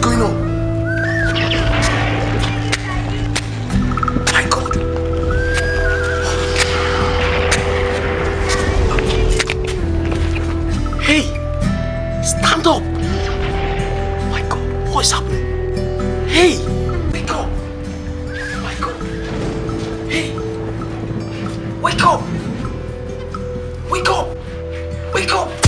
going on? My God. Hey, stand up. My God, what is happening? Hey, wake up. My Hey, wake up. Wake up. Wake up.